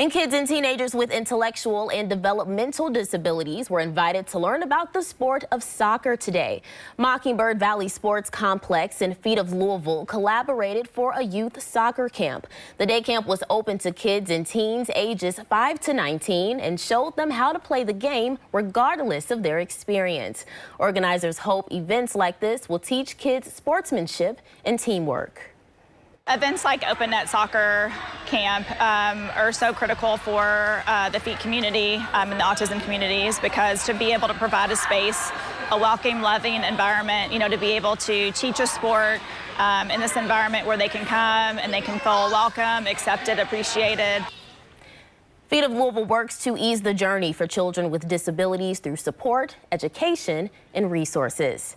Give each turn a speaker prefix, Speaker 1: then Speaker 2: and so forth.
Speaker 1: And kids and teenagers with intellectual and developmental disabilities were invited to learn about the sport of soccer today. Mockingbird Valley Sports Complex and FEAT of Louisville collaborated for a youth soccer camp. The day camp was open to kids and teens ages 5 to 19 and showed them how to play the game regardless of their experience. Organizers hope events like this will teach kids sportsmanship and teamwork.
Speaker 2: Events like Open Net Soccer Camp um, are so critical for uh, the FEAT community um, and the autism communities because to be able to provide a space, a welcoming, loving environment, you know, to be able to teach a sport um, in this environment where they can come and they can feel welcome, accepted, appreciated.
Speaker 1: FEAT of Louisville works to ease the journey for children with disabilities through support, education, and resources.